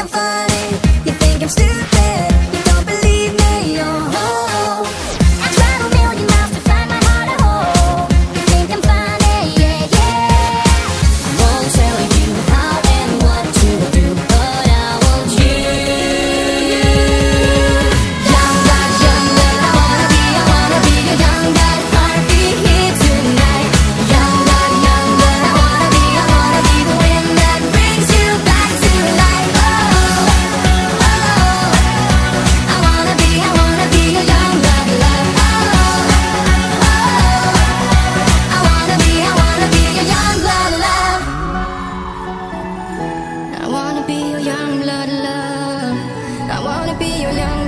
think I'm funny, you think I'm stupid. wanna be your young blood love. I wanna be your young